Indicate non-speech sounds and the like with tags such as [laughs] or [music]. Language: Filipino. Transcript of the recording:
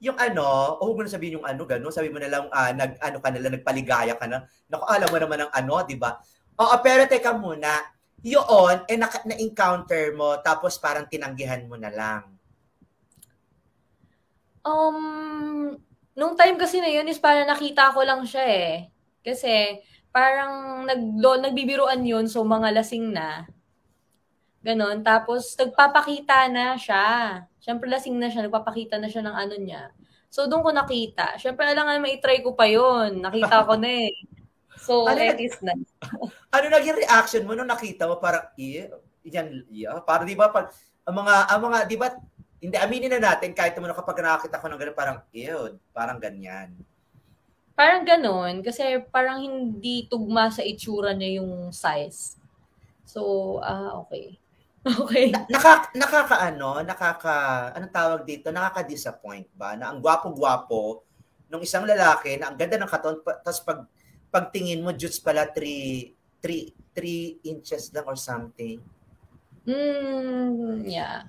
yung ano, o huwag mo na sabihin yung ano, gano'n, sabi mo na lang, uh, nag, ano ka nila, nagpaligaya ka na. Naku, alam mo naman ang ano, di ba? Oo, pero teka muna, yun, eh, na, na-encounter mo, tapos parang tinanggihan mo na lang. Um, nung time kasi na yun is parang nakita ko lang siya eh. Kasi parang nag, nagbibiruan yun, so mga lasing na. Ganon. Tapos, nagpapakita na siya. Siyempre, lasing na siya. Nagpapakita na siya ng ano niya. So, doon ko nakita. Siyempre, alam nga try ko pa yon Nakita ko na eh. So, [laughs] ano at least na. ano naging reaction mo nung nakita mo? Parang, yeah, yan, yeah. Parang, di ba, pag, ang mga, ang mga, di ba, hindi, aminin na natin, kahit naman kapag nakakita ko ng gano'n, parang, ew, parang ganyan. Parang ganon, kasi parang hindi tugma sa itsura niya yung size. So, ah, uh, okay. Okay. Na, naka, nakakaano, nakaka, anong tawag dito, nakaka-disappoint ba? Na ang gwapo-gwapo ng isang lalaki na ang ganda ng katon, tapos pag, pagtingin mo, juts pala 3, 3, 3 inches lang or something. Mm, yeah.